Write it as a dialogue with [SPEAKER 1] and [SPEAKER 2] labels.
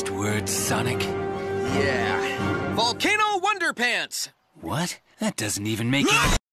[SPEAKER 1] last words, Sonic?
[SPEAKER 2] Yeah. Volcano Wonder Pants!
[SPEAKER 1] What? That doesn't even make